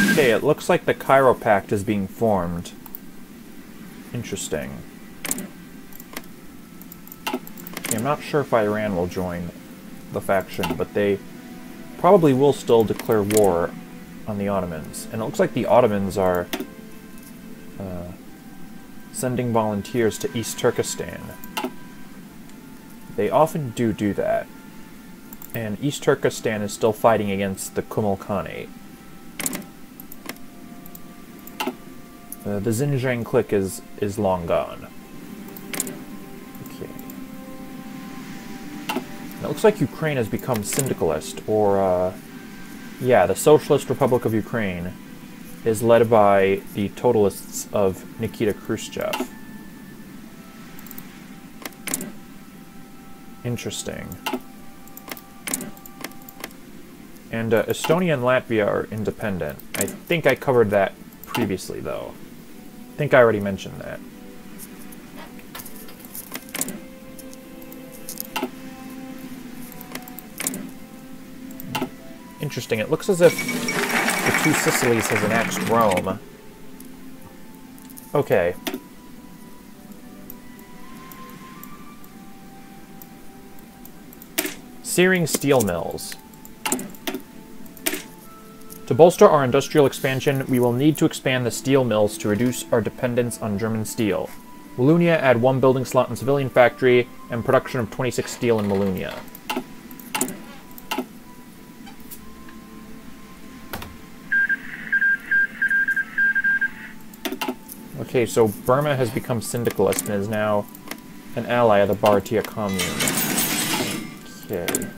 Okay, it looks like the Cairo Pact is being formed. Interesting. Okay, I'm not sure if Iran will join the faction, but they probably will still declare war on the Ottomans. And it looks like the Ottomans are uh, sending volunteers to East Turkestan. They often do do that. And East Turkestan is still fighting against the Kumul Khanate. Uh, the Xinjiang clique is, is long gone. Okay. It looks like Ukraine has become syndicalist, or, uh, yeah, the Socialist Republic of Ukraine is led by the totalists of Nikita Khrushchev. Interesting. And uh, Estonia and Latvia are independent. I think I covered that previously, though. I think I already mentioned that. Interesting. It looks as if the two Sicilies has annexed Rome. Okay. Seraing steel mills. To bolster our industrial expansion, we will need to expand the steel mills to reduce our dependence on German steel. Wallonia add one building slot in civilian factory and production of 26 steel in Wallonia. Okay, so Burma has become syndicalist and is now an ally of the Bharatiya Commune. Okay.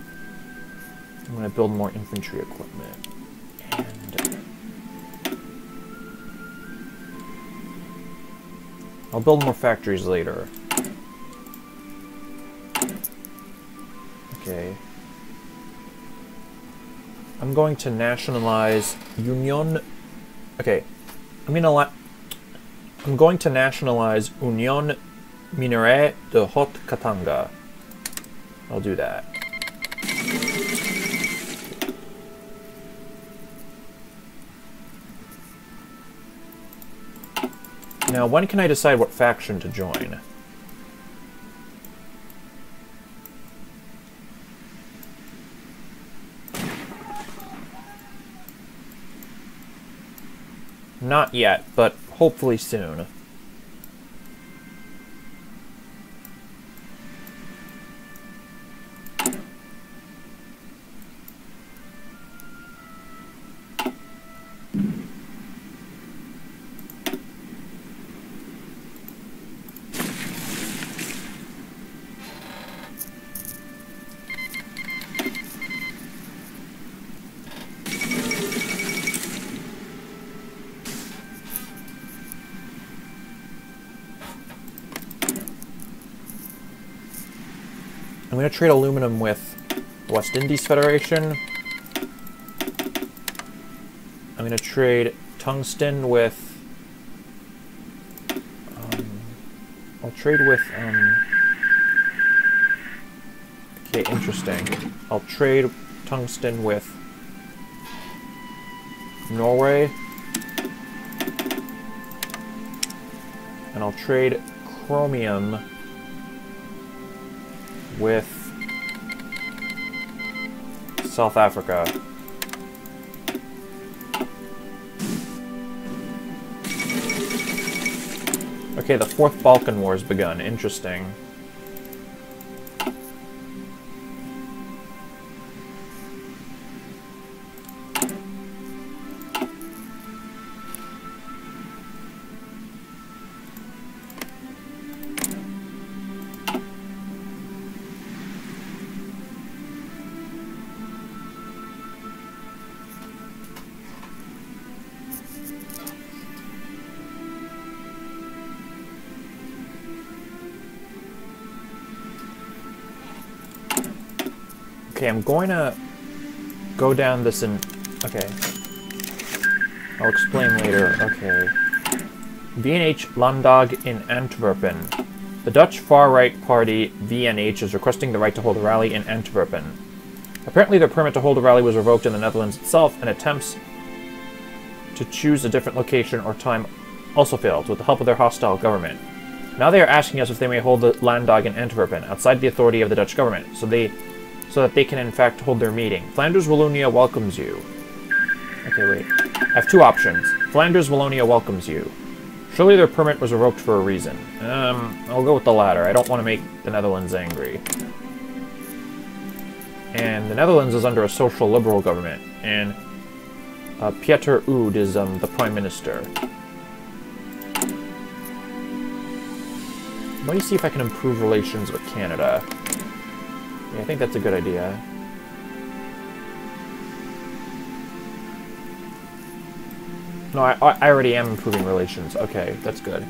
I'm to build more infantry equipment. I'll build more factories later. Okay. I'm going to nationalize Union... Okay. I'm to I'm going to nationalize Union Minière de Haute Katanga. I'll do that. Now, when can I decide what faction to join? Not yet, but hopefully soon. I'm going to trade aluminum with West Indies Federation. I'm going to trade tungsten with... Um, I'll trade with... Um, okay, interesting. I'll trade tungsten with Norway. And I'll trade chromium with South Africa. Okay, the Fourth Balkan War has begun. Interesting. I'm going to go down this and... Okay. I'll explain later. Okay. VNH Landdag in Antwerpen. The Dutch far-right party VNH is requesting the right to hold a rally in Antwerpen. Apparently their permit to hold a rally was revoked in the Netherlands itself, and attempts to choose a different location or time also failed with the help of their hostile government. Now they are asking us if they may hold the Landdag in Antwerpen, outside the authority of the Dutch government, so they so that they can in fact hold their meeting. Flanders Wallonia welcomes you. Okay, wait. I have two options. Flanders Wallonia welcomes you. Surely their permit was revoked for a reason. Um, I'll go with the latter. I don't want to make the Netherlands angry. And the Netherlands is under a social liberal government, and uh, Pieter Oud is um, the prime minister. Let me see if I can improve relations with Canada. Yeah, I think that's a good idea. No, I, I already am improving relations. Okay, that's good.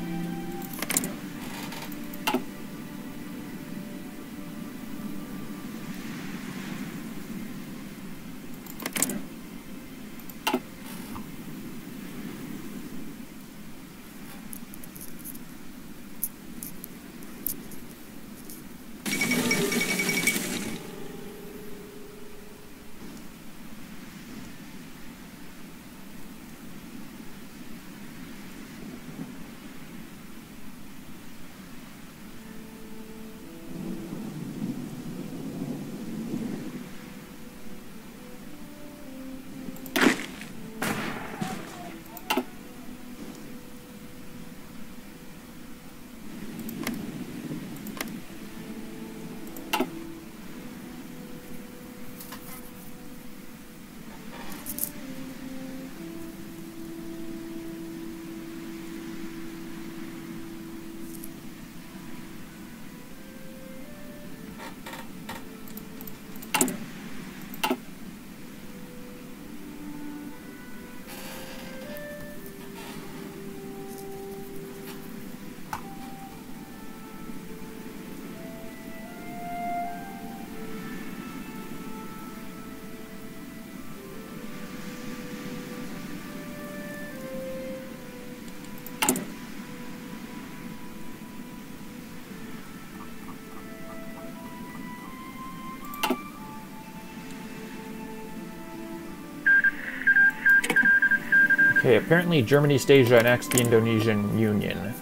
Okay, apparently Germany East Asia annexed the Indonesian Union.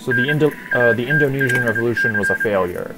So the, Indo uh, the Indonesian Revolution was a failure.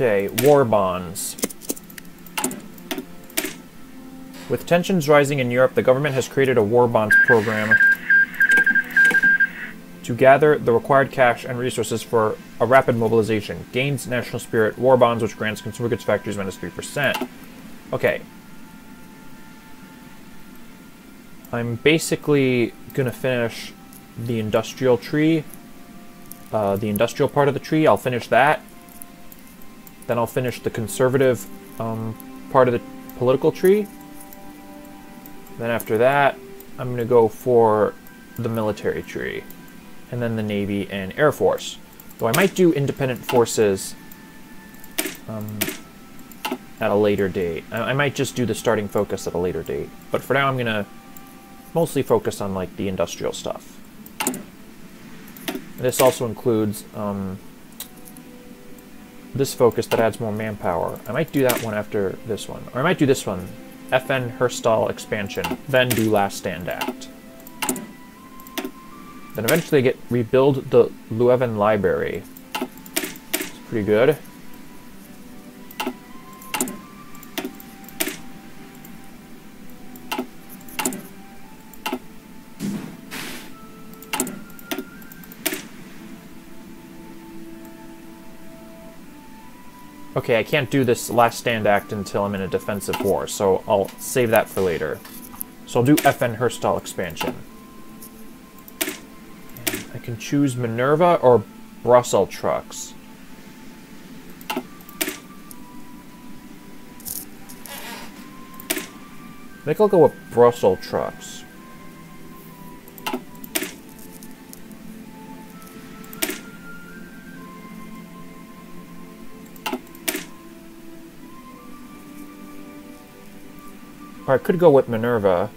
Okay, war bonds. With tensions rising in Europe, the government has created a war bonds program to gather the required cash and resources for a rapid mobilization. Gains national spirit. War bonds, which grants consumer goods factories minus 3%. Okay. I'm basically to finish the industrial tree. Uh, the industrial part of the tree, I'll finish that. Then I'll finish the conservative um, part of the political tree. Then after that, I'm going to go for the military tree. And then the Navy and Air Force. Though I might do independent forces um, at a later date. I, I might just do the starting focus at a later date. But for now, I'm going to mostly focus on like the industrial stuff. This also includes um, this focus that adds more manpower. I might do that one after this one. Or I might do this one. FN Herstal expansion, then do Last Stand Act. Then eventually I get rebuild the Leuven Library. It's pretty good. Okay, I can't do this last stand act until I'm in a defensive war, so I'll save that for later. So I'll do FN Herstal expansion. And I can choose Minerva or Brussels trucks. I think I'll go with Brussels trucks. Or I could go with Minerva.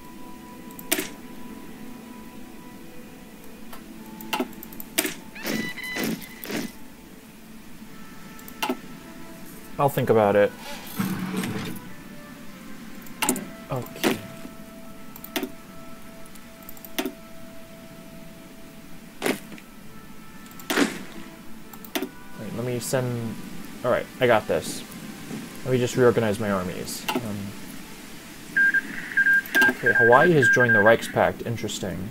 I'll think about it. Okay. Let me send... Alright, I got this. Let me just reorganize my armies. Um, okay, Hawaii has joined the Reichspakt. Interesting.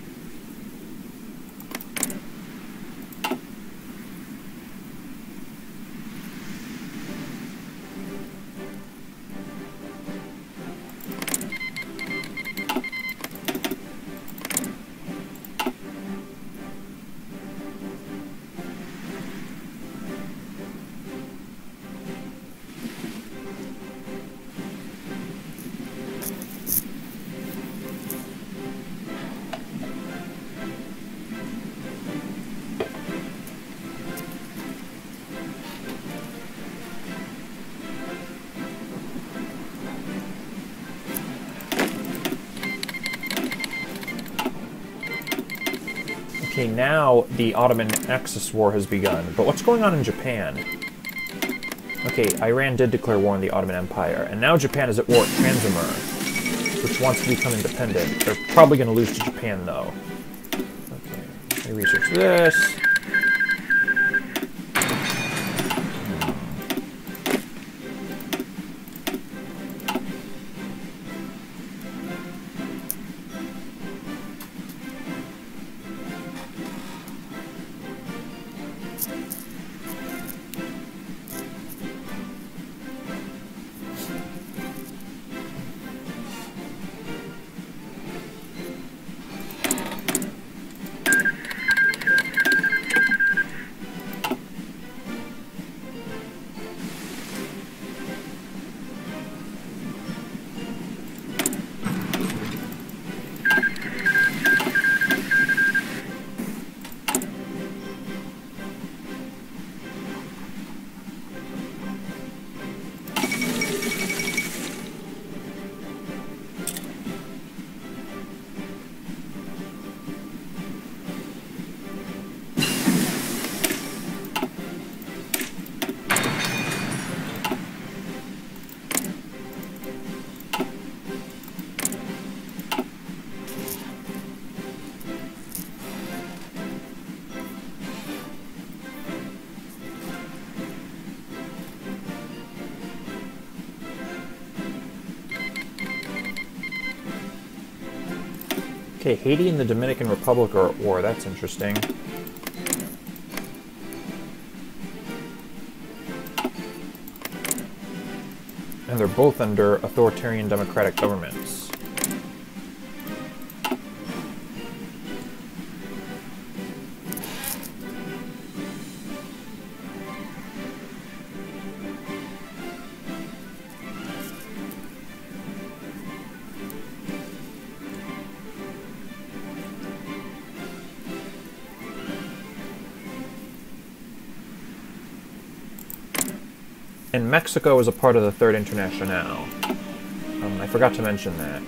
The Ottoman Axis War has begun. But what's going on in Japan? Okay, Iran did declare war on the Ottoman Empire, and now Japan is at war at Transamur, which wants to become independent. They're probably going to lose to Japan, though. Okay, let me research this. Haiti and the Dominican Republic are at war. That's interesting. And they're both under authoritarian democratic governments. And Mexico is a part of the Third International. Um, I forgot to mention that.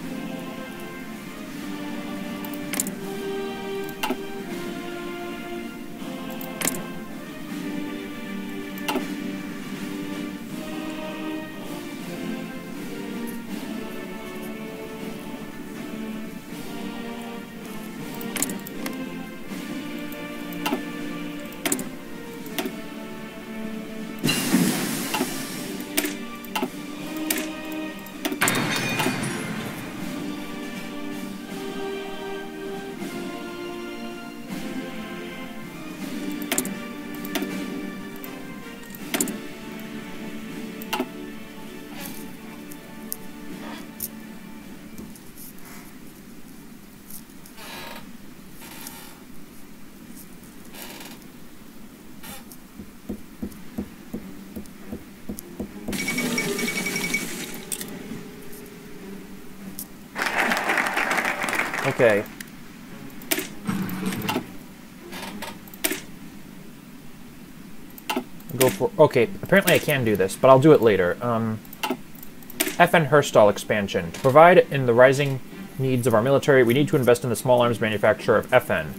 Okay, apparently I can do this, but I'll do it later. Um, FN Herstal expansion. To provide in the rising needs of our military, we need to invest in the small arms manufacturer of FN.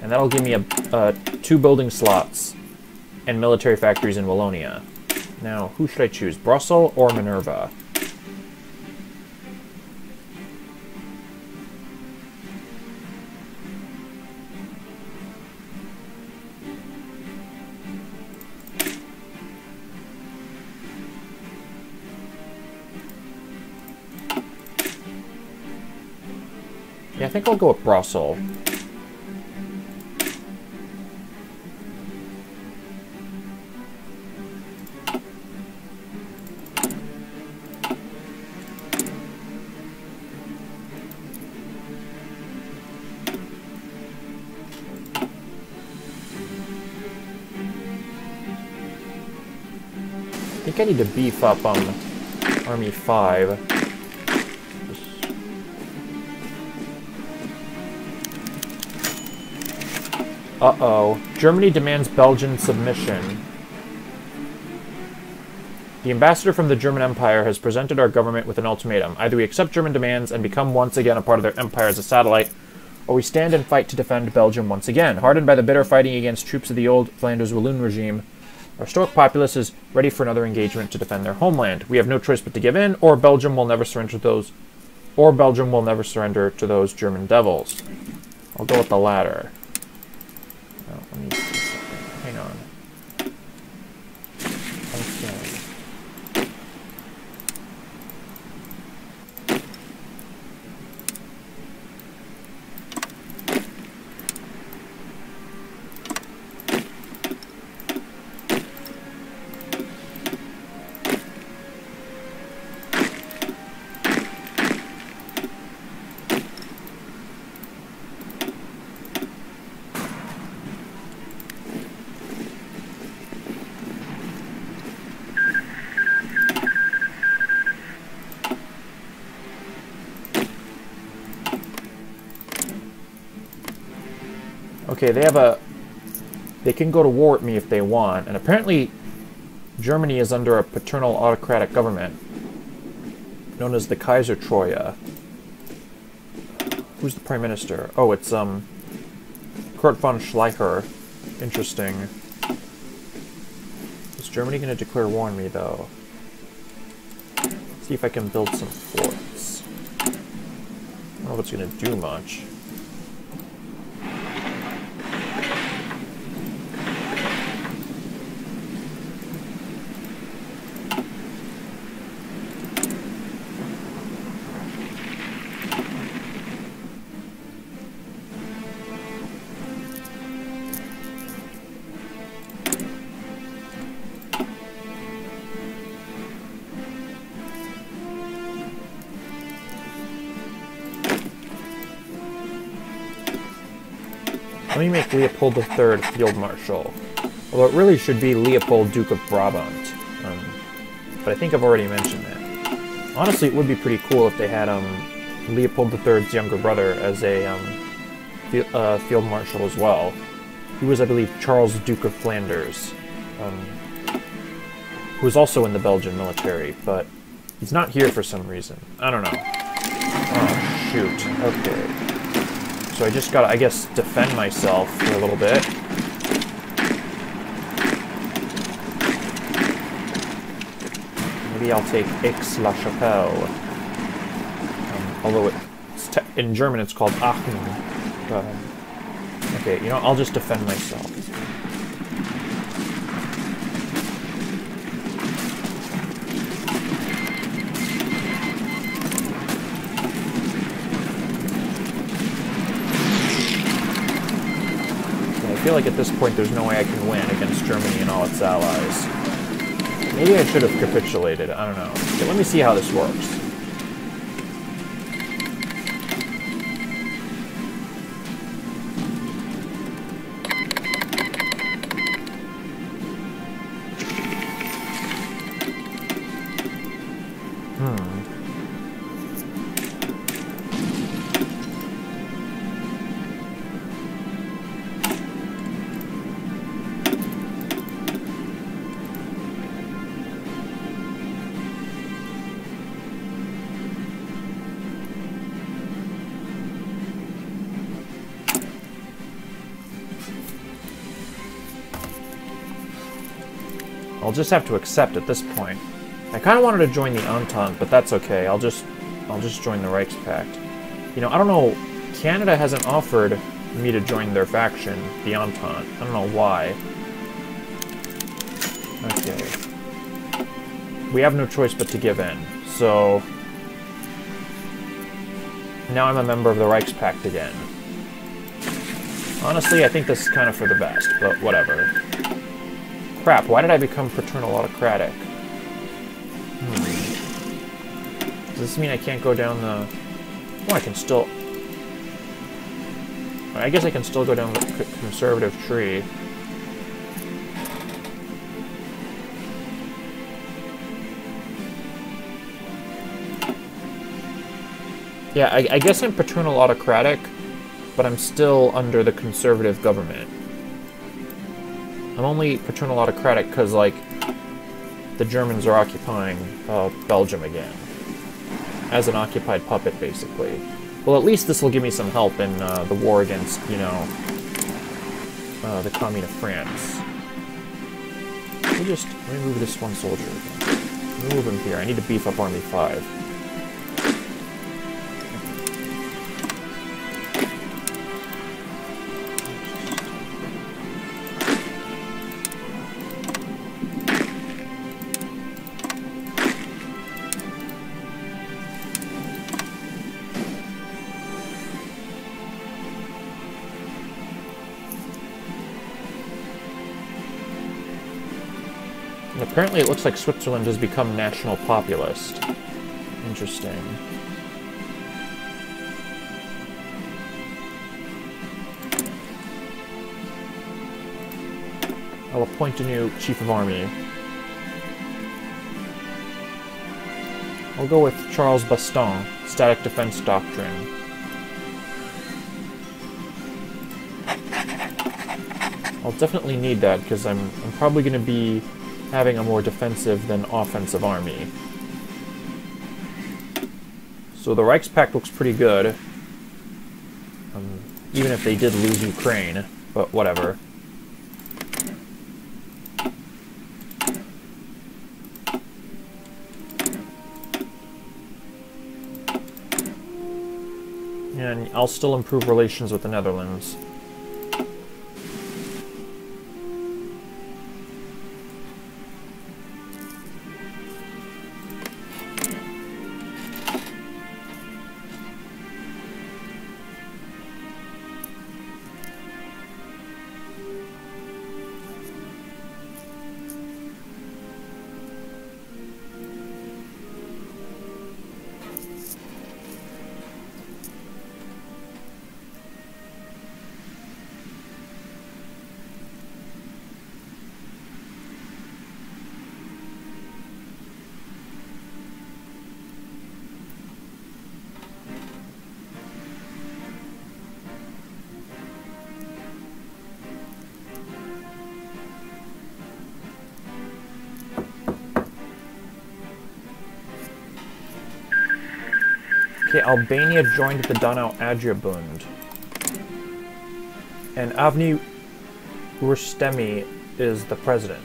And that'll give me a, uh, two building slots and military factories in Wallonia. Now, who should I choose? Brussels or Minerva? Think I'll go with Brussels. I think I need to beef up on Army 5. Uh-oh. Germany demands Belgian submission. The ambassador from the German Empire has presented our government with an ultimatum. Either we accept German demands and become once again a part of their empire as a satellite, or we stand and fight to defend Belgium once again. Hardened by the bitter fighting against troops of the old Flanders Walloon regime, our stoic populace is ready for another engagement to defend their homeland. We have no choice but to give in, or Belgium will never surrender to those or Belgium will never surrender to those German devils. I'll go with the latter. Oh, let me see something. Hang on. Okay. Okay, they have a... They can go to war with me if they want, and apparently Germany is under a paternal autocratic government known as the Kaisertreue. Who's the Prime Minister? Oh, it's, um... Kurt von Schleicher. Interesting. Is Germany going to declare war on me, though? see if I can build some forts. I don't know if it's going to do much. Make Leopold III Field Marshal. Although it really should be Leopold, Duke of Brabant. Um, but I think I've already mentioned that. Honestly, it would be pretty cool if they had um, Leopold III's younger brother as a um, uh, Field Marshal as well. He was, I believe, Charles, Duke of Flanders, um, who was also in the Belgian military, but he's not here for some reason. I don't know. Oh, shoot. Okay. So I just gotta, I guess, defend myself for a little bit. Maybe I'll take Aix-la-Chapelle. Um, although it's in German it's called Aachen. But, okay, you know, I'll just defend myself. Feel like at this point there's no way I can win against Germany and all its allies. Maybe I should have capitulated, I don't know. Okay, let me see how this works. Just have to accept at this point. I kind of wanted to join the Entente, but that's okay. I'll just, I'll just join the Reichspakt. You know, I don't know. Canada hasn't offered me to join their faction, the Entente. I don't know why. Okay. We have no choice but to give in. So now I'm a member of the Reichspakt again. Honestly, I think this is kind of for the best, but whatever. Crap, why did I become paternal autocratic? Hmm. Does this mean I can't go down the... Oh, I can still... I guess I can still go down the conservative tree. Yeah, I, I guess I'm paternal autocratic, but I'm still under the conservative government. I'm only paternal autocratic because, like, the Germans are occupying uh, Belgium again. As an occupied puppet, basically. Well, at least this will give me some help in uh, the war against, you know, uh, the Commune of France. Let me just remove this one soldier. Move him here. I need to beef up Army 5. Apparently it looks like Switzerland has become national populist. Interesting. I'll appoint a new chief of army. I'll go with Charles Baston, Static Defense Doctrine. I'll definitely need that because I'm, I'm probably going to be having a more defensive than offensive army. So the Reichspakt looks pretty good. Um, even if they did lose Ukraine, but whatever. And I'll still improve relations with the Netherlands. Albania joined the Donau-Adria-Bund. And Avni Rustemi is the president.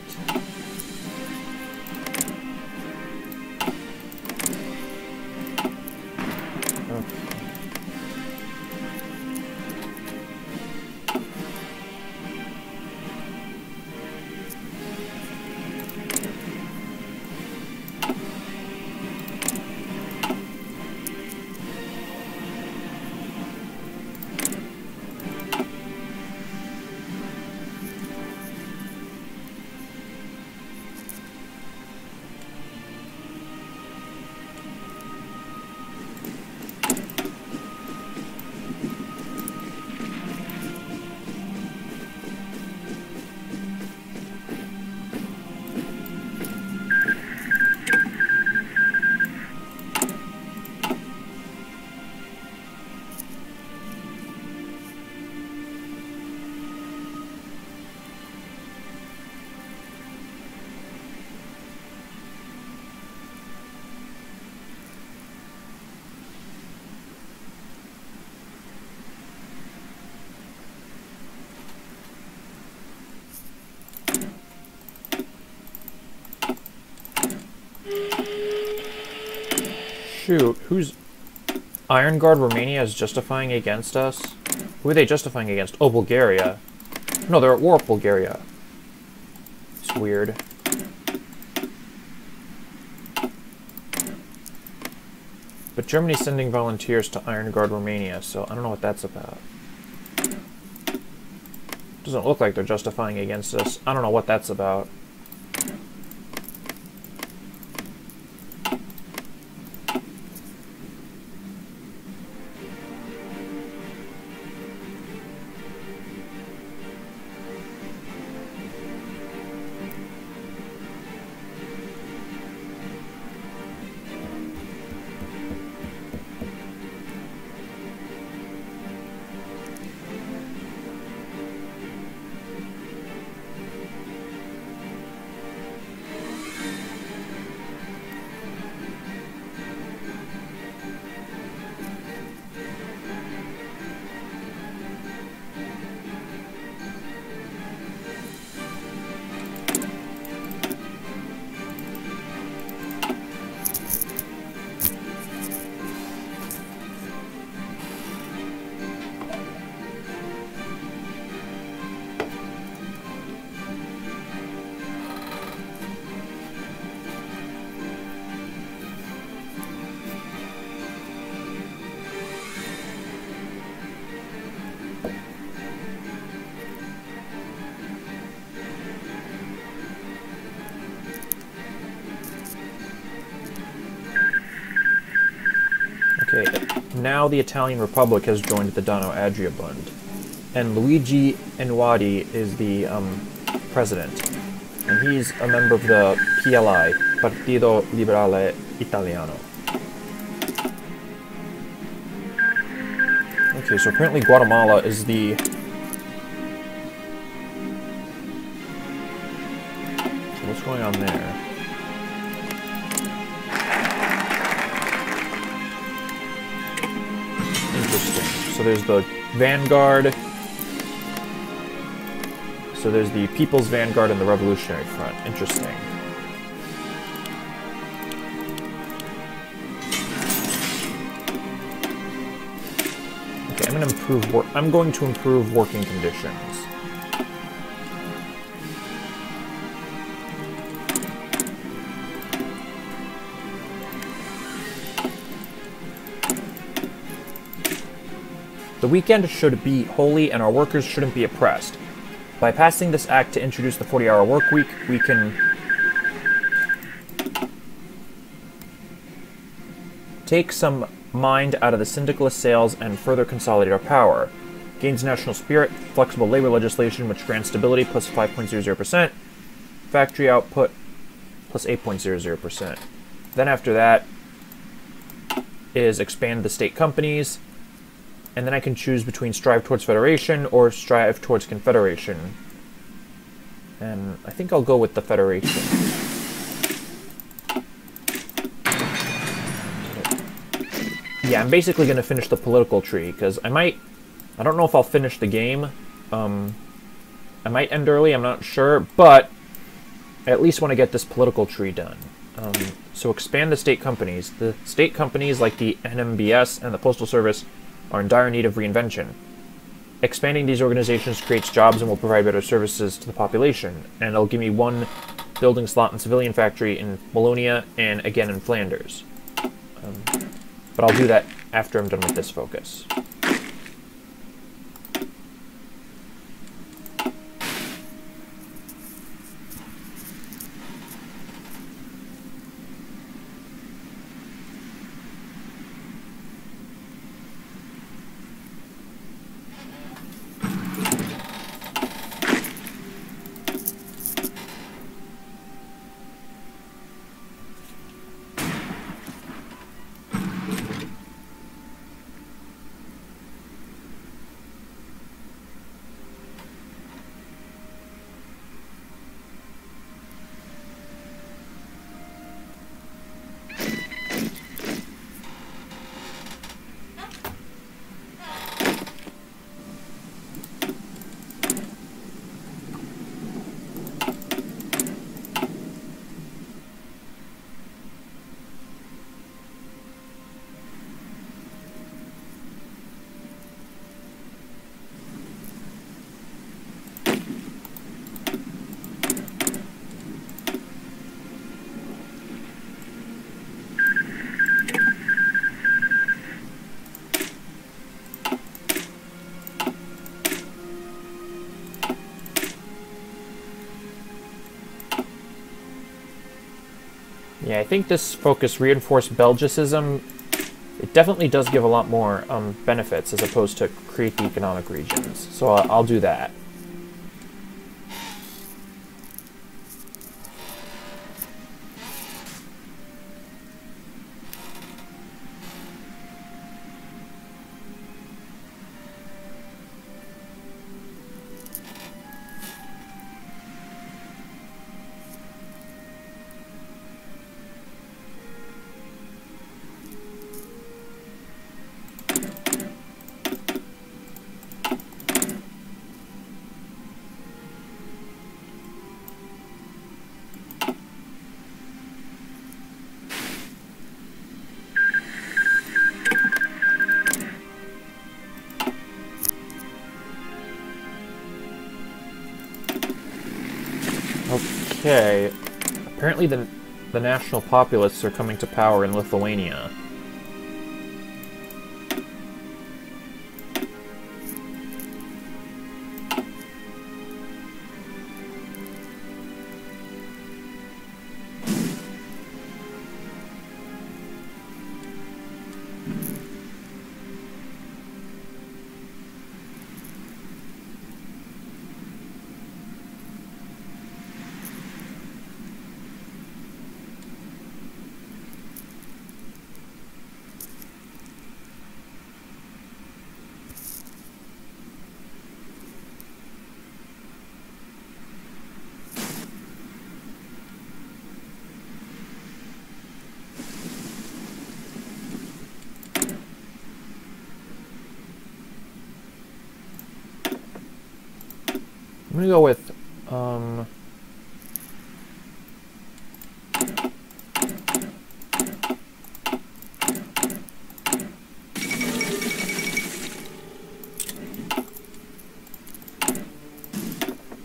Shoot, who's... Iron Guard Romania is justifying against us? Who are they justifying against? Oh, Bulgaria. No, they're at war with Bulgaria. It's weird. But Germany's sending volunteers to Iron Guard Romania, so I don't know what that's about. Doesn't look like they're justifying against us. I don't know what that's about. Now the Italian Republic has joined the Donau Adria Bund. And Luigi Einaudi is the um, president. And he's a member of the PLI, Partito Liberale Italiano. Okay, so apparently Guatemala is the... What's going on there? So there's the Vanguard. So there's the People's Vanguard and the Revolutionary Front. Interesting. Okay, I'm going to improve. I'm going to improve working conditions. Weekend should be holy and our workers shouldn't be oppressed. By passing this act to introduce the 40-hour work week, we can take some mind out of the syndicalist sails and further consolidate our power. Gains national spirit, flexible labor legislation which grants stability plus 5.00%, factory output plus 8.00%. Then after that is expand the state companies, and then I can choose between strive towards federation or strive towards confederation. And I think I'll go with the federation. Yeah, I'm basically going to finish the political tree, because I might... I don't know if I'll finish the game. Um, I might end early, I'm not sure, but I at least want to get this political tree done. Um, so expand the state companies. The state companies like the NMBS and the Postal Service are in dire need of reinvention. Expanding these organizations creates jobs and will provide better services to the population, and it'll give me one building slot in civilian factory in Wallonia and again in Flanders. Um, but I'll do that after I'm done with this focus. Think this focus reinforced Belgicism. It definitely does give a lot more um, benefits as opposed to create the economic regions. So I'll, I'll do that. Okay. Apparently the, the national populists are coming to power in Lithuania. Gonna go with, um...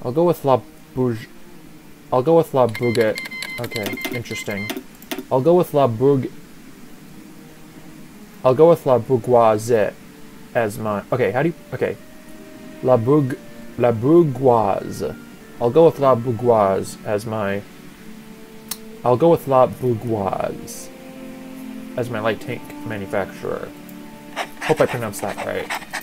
I'll go with La Bouge. I'll go with La Bourget. Okay, interesting. I'll go with La Bourg... I'll go with La Bourgeoise as my... Okay, how do you... Okay. La Bourg... La Bourgeoise. I'll go with La Bourgeoise as my... I'll go with La Bourgeoise as my light tank manufacturer. Hope I pronounced that right.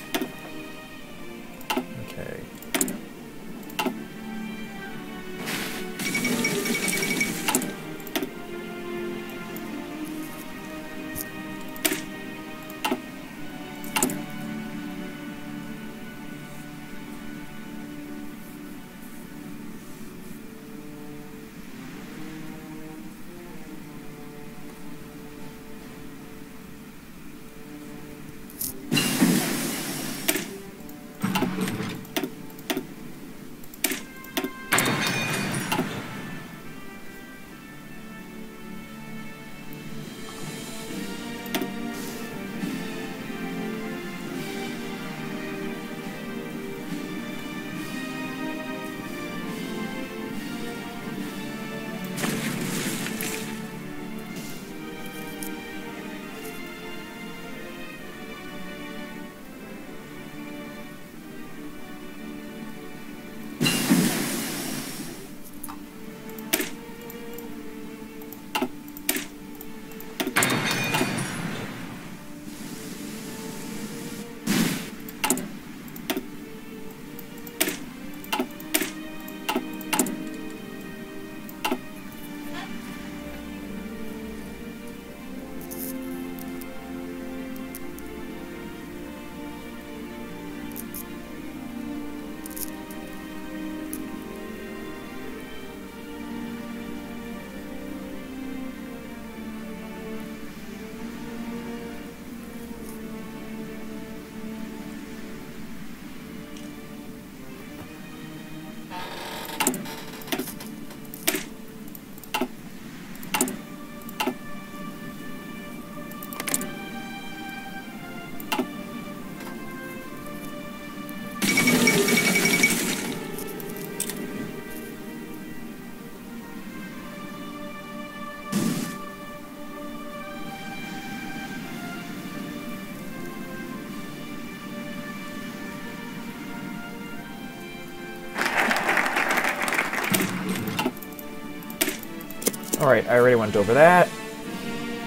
Alright, I already went over that.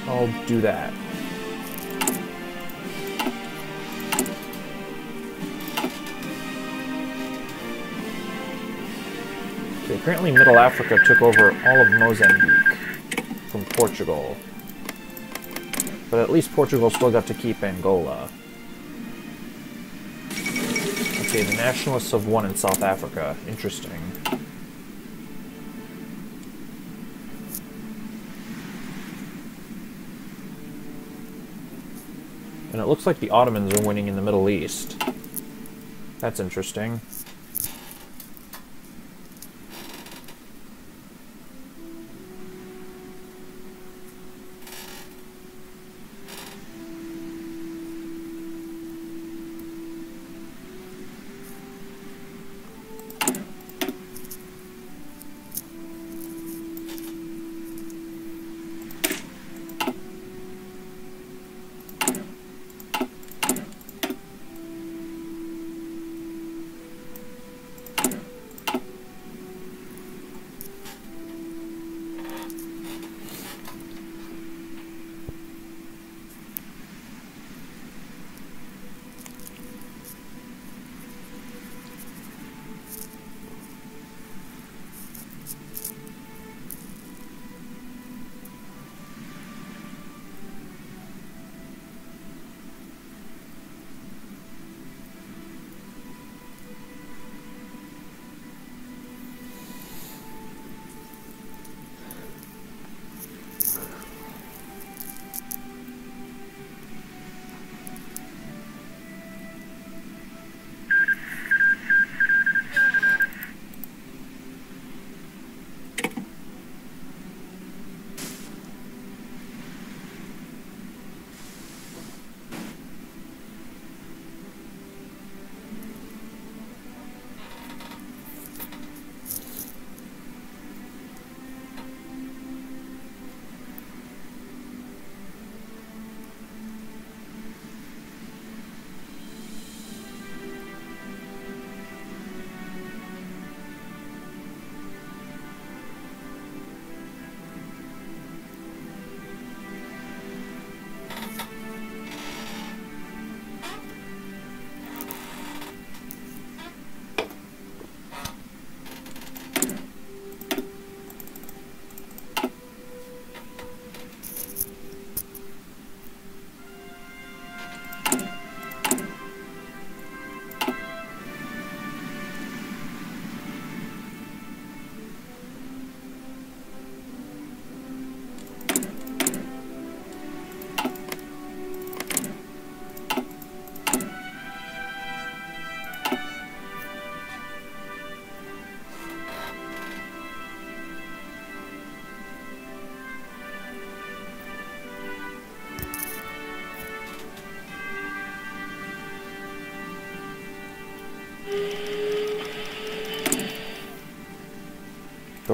I'll do that. Okay, apparently Middle Africa took over all of Mozambique from Portugal. But at least Portugal still got to keep Angola. Okay, the nationalists have won in South Africa. Interesting. And it looks like the Ottomans are winning in the Middle East. That's interesting.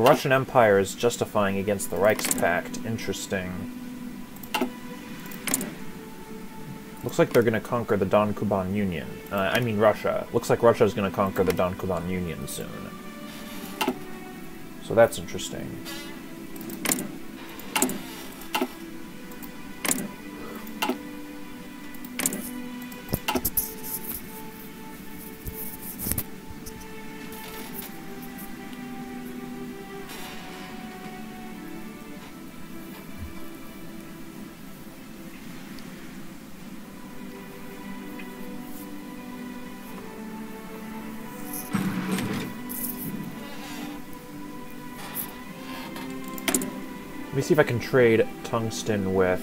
The Russian Empire is justifying against the Reichspakt. Interesting. Looks like they're going to conquer the Don Kuban Union. Uh, I mean Russia. Looks like Russia is going to conquer the Don Kuban Union soon. So that's interesting. Me see if I can trade tungsten with...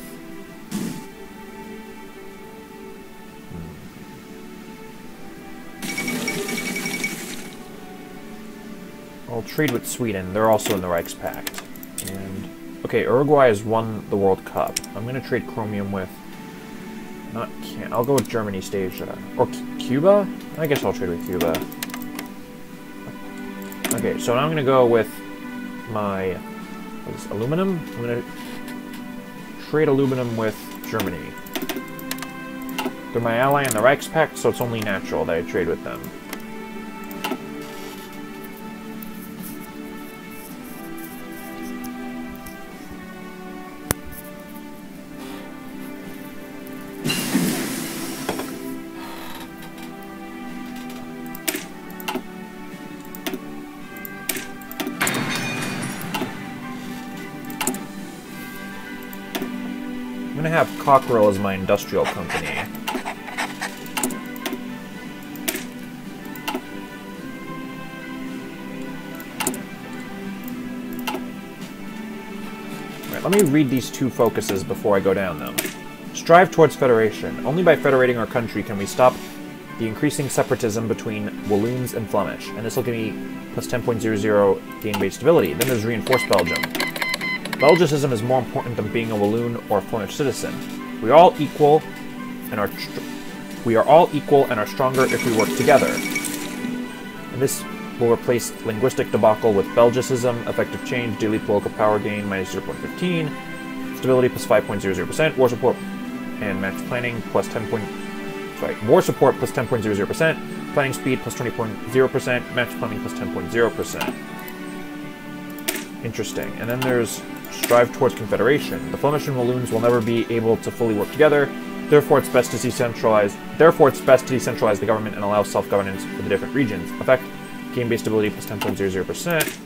Hmm. I'll trade with Sweden. They're also in the Reichspakt. And okay, Uruguay has won the World Cup. I'm gonna trade chromium with not can I'll go with Germany, Asia or C Cuba. I guess I'll trade with Cuba. Okay, so now I'm gonna go with my is aluminum? I'm to trade aluminum with Germany. They're my ally in the Reichspakt, so it's only natural that I trade with them. Cockerill as my industrial company. Alright, let me read these two focuses before I go down them. Strive towards federation. Only by federating our country can we stop the increasing separatism between Walloons and Flemish, and this will give me plus 10.00 gain-based stability. Then there's reinforce Belgium. Belgicism is more important than being a Walloon or a Flemish citizen. We are all equal and are we are all equal and are stronger if we work together. And this will replace linguistic debacle with Belgicism, effective change, daily political power gain minus 0.15, stability plus 5.00%, war support and match planning plus 10. Point, sorry, war support plus 10.00%, planning speed plus 20.0%, match planning plus 10.0%. Interesting. And then there's strive towards confederation. The Flemish and Walloons will never be able to fully work together. Therefore, it's best to decentralize. Therefore, it's best to decentralize the government and allow self-governance for the different regions. Effect: game-based stability plus 10.00%.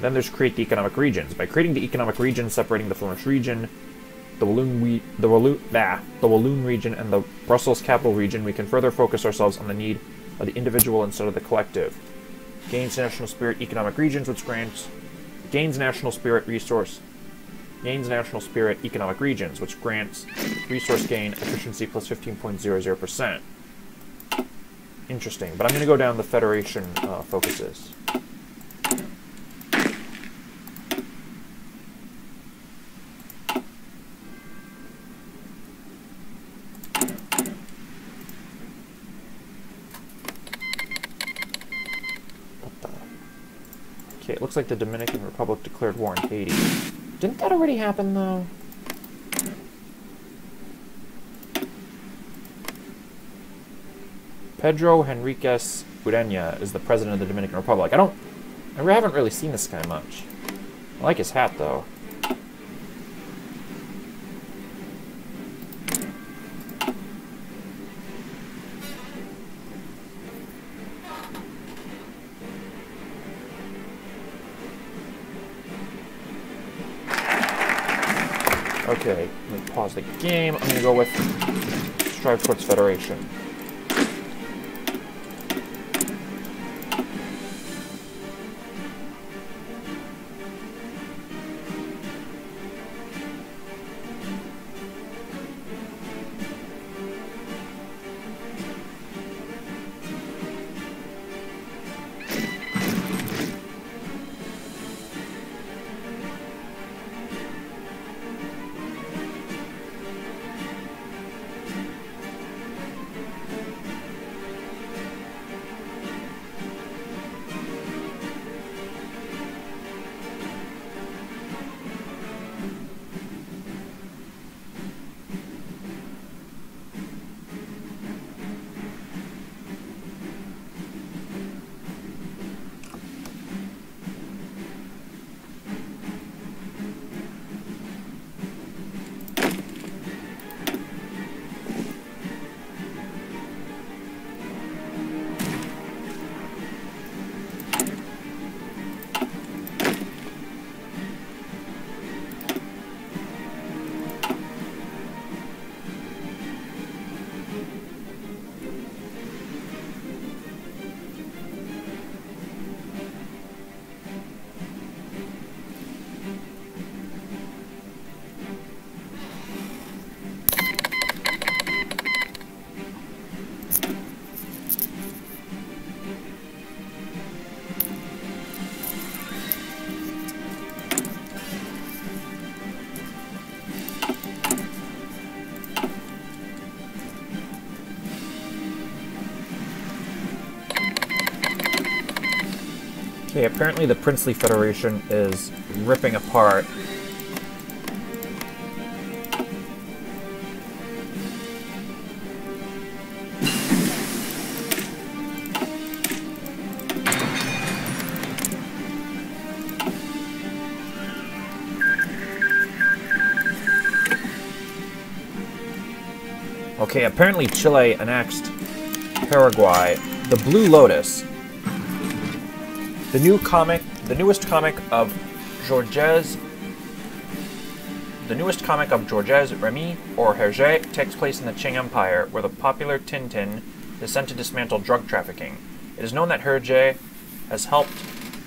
Then there's create the economic regions. By creating the economic regions, separating the Flemish region, the Walloon, the Walloon, ah, the Walloon region, and the Brussels capital region, we can further focus ourselves on the need of the individual instead of the collective. Gains national spirit economic regions, which grants gains national spirit resource gains national spirit economic regions, which grants resource gain efficiency plus 15.00%. Interesting, but I'm going to go down the Federation uh, focuses. Looks like the Dominican Republic declared war on Haiti. Didn't that already happen, though? Pedro Henriquez Ureña is the president of the Dominican Republic. I don't... I haven't really seen this guy much. I like his hat, though. Okay, let me pause the game. I'm to go with Strive Towards Federation. Okay, apparently the Princely Federation is ripping apart Okay, apparently Chile annexed Paraguay. The Blue Lotus the new comic, the newest comic of Georges the newest comic of Georges Remi or Hergé takes place in the Qing Empire, where the popular Tintin is sent to dismantle drug trafficking. It is known that Hergé has helped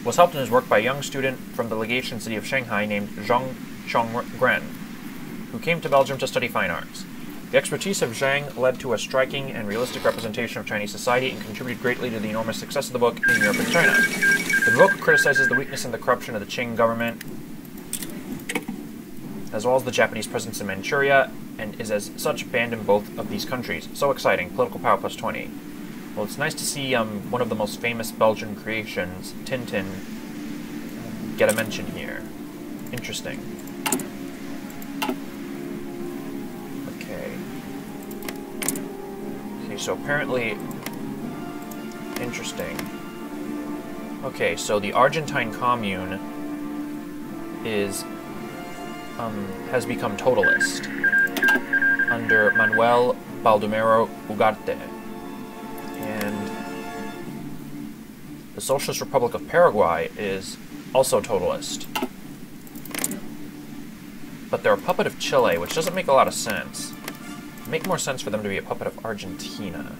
was helped in his work by a young student from the legation city of Shanghai named Zhang Chongren, who came to Belgium to study fine arts. The expertise of Zhang led to a striking and realistic representation of Chinese society and contributed greatly to the enormous success of the book in Europe and China. The book criticizes the weakness and the corruption of the Qing government, as well as the Japanese presence in Manchuria, and is as such banned in both of these countries. So exciting. Political power plus 20. Well, it's nice to see um, one of the most famous Belgian creations, Tintin, get a mention here. Interesting. Okay. Okay, so apparently... Interesting. Okay, so the Argentine commune is um, has become totalist under Manuel Baldomero Ugarte. And the Socialist Republic of Paraguay is also totalist. But they're a puppet of Chile, which doesn't make a lot of sense. It'd make more sense for them to be a puppet of Argentina.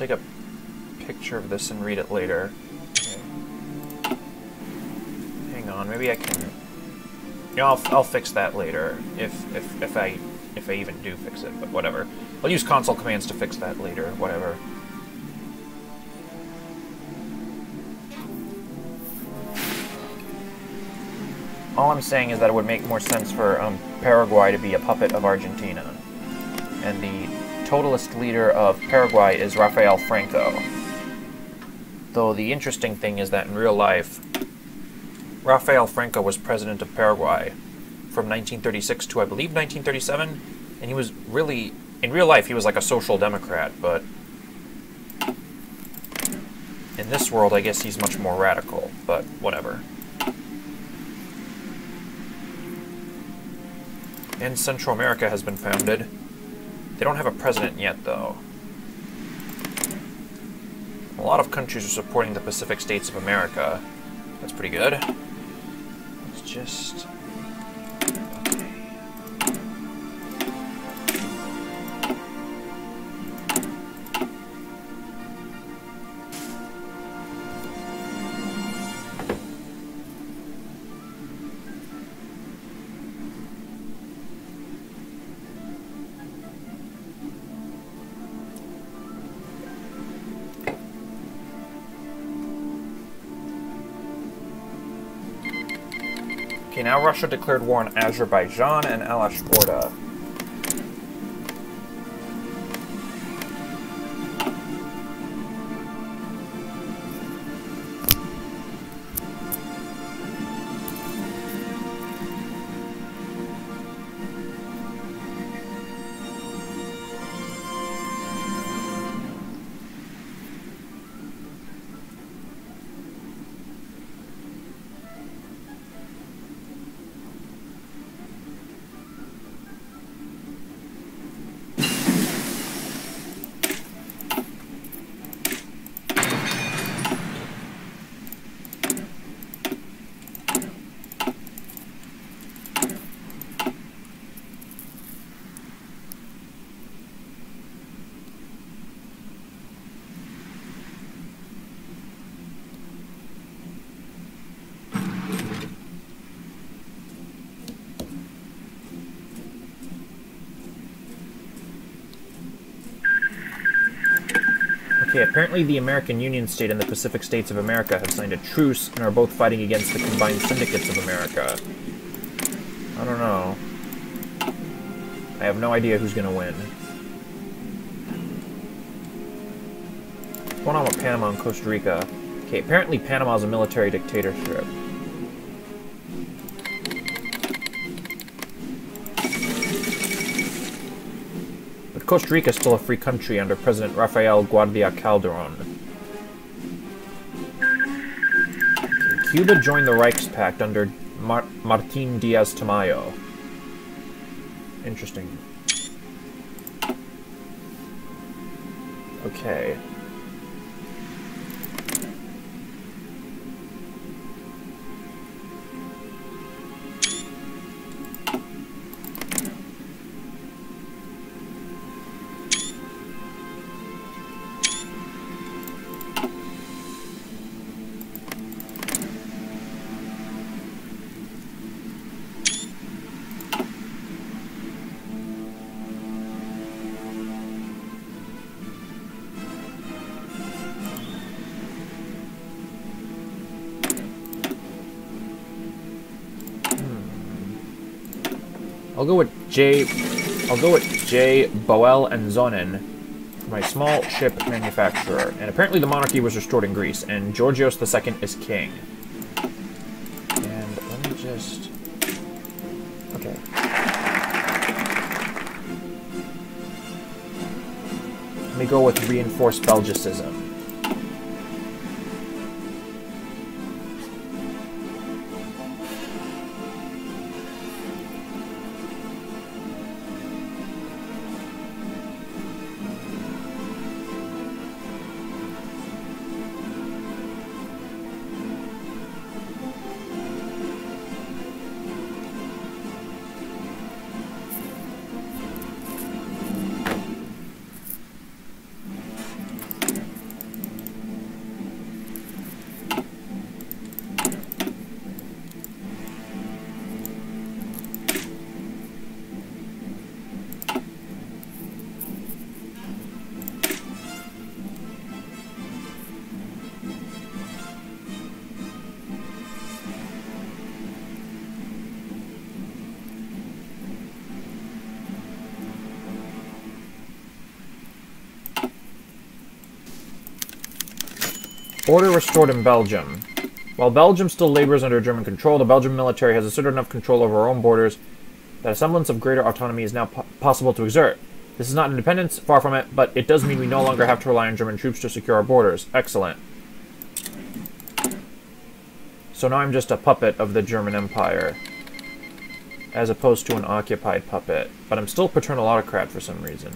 Take a picture of this and read it later. Okay. Hang on, maybe I can... You know, I'll, I'll fix that later, if, if, if I if I even do fix it, but whatever. I'll use console commands to fix that later, whatever. All I'm saying is that it would make more sense for um, Paraguay to be a puppet of Argentina. And the totalist leader of Paraguay is Rafael Franco. Though the interesting thing is that in real life, Rafael Franco was president of Paraguay from 1936 to I believe 1937, and he was really, in real life, he was like a social democrat, but in this world, I guess he's much more radical, but whatever. And Central America has been founded. They don't have a president yet, though. A lot of countries are supporting the Pacific States of America. That's pretty good. Let's just... Okay, now Russia declared war on Azerbaijan and Alash Okay, apparently the American Union State and the Pacific States of America have signed a truce and are both fighting against the combined syndicates of America. I don't know. I have no idea who's gonna win. What's going on with Panama and Costa Rica? Okay, apparently Panama is a military dictatorship. Costa Rica is still a free country under President Rafael Guardia Calderon. Cuba joined the Reichspakt under Mar Martin Diaz Tamayo. Interesting. Okay. I'll go with J. I'll go with J. Boel and Zonen my small ship manufacturer. And apparently the monarchy was restored in Greece, and Georgios II is king. And let me just. Okay. Let me go with reinforced Belgicism. Order restored in Belgium. While Belgium still labors under German control, the Belgian military has asserted enough control over our own borders that a semblance of greater autonomy is now po possible to exert. This is not independence, far from it, but it does mean we no longer have to rely on German troops to secure our borders. Excellent. So now I'm just a puppet of the German Empire, as opposed to an occupied puppet. But I'm still paternal autocrat for some reason.